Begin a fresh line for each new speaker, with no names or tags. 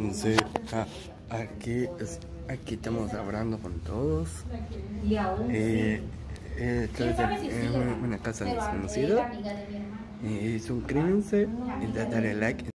Entonces, ah, aquí, aquí estamos hablando con todos.
Y aún
Eh, eh es una, casa desconocida. Y suscríbanse y darle like.